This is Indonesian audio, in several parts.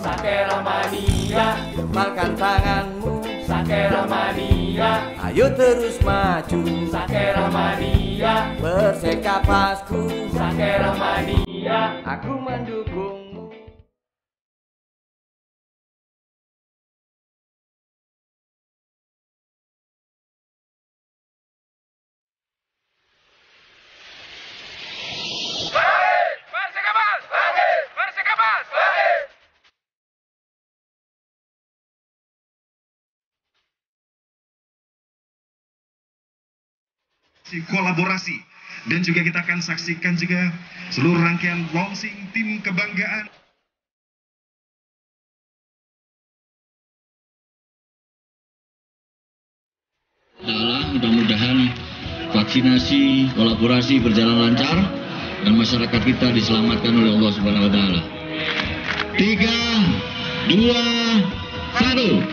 Sakera mania, Gembalkan tanganmu. Sakera mania, Ayo terus maju. Sakera mania, Persekapasku Sakera mania. Aku mendukungmu kolaborasi dan juga kita akan saksikan juga seluruh rangkaian launching tim kebanggaan Allah mudah-mudahan vaksinasi kolaborasi berjalan lancar dan masyarakat kita diselamatkan oleh Allah Subhanahu wa taala. Tiga, dua, satu.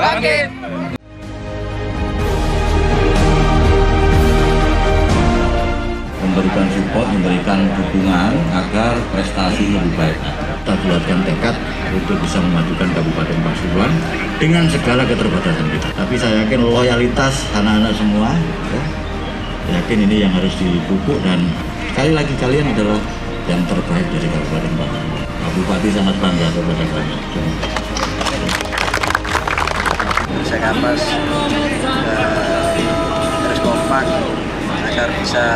Bangkit memberikan support, memberikan dukungan agar prestasi lebih baik. Kita buatkan tekad untuk bisa memajukan Kabupaten Pasuruan dengan segala keterbatasan kita. Tapi saya yakin loyalitas anak-anak semua, ya, yakin ini yang harus dipupuk dan sekali lagi kalian adalah yang terbaik dari Kabupaten Pasuruan. Pak Bupati sangat bangga kepada kalian. Saya kapas eh, terus kompak agar bisa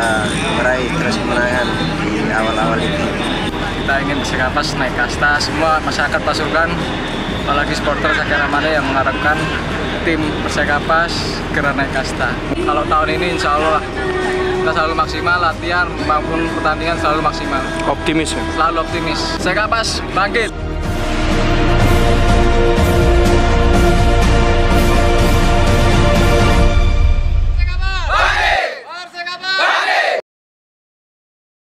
meraih terus kemenangan di awal-awal ini. kita ingin Persekapas naik kasta semua masyarakat Pasuruan apalagi supporter Sakera Mada yang mengharapkan tim Persekapas segera naik kasta kalau tahun ini insya Allah kita selalu maksimal latihan maupun pertandingan selalu maksimal Optimis ya? selalu optimis Persekapas bangkit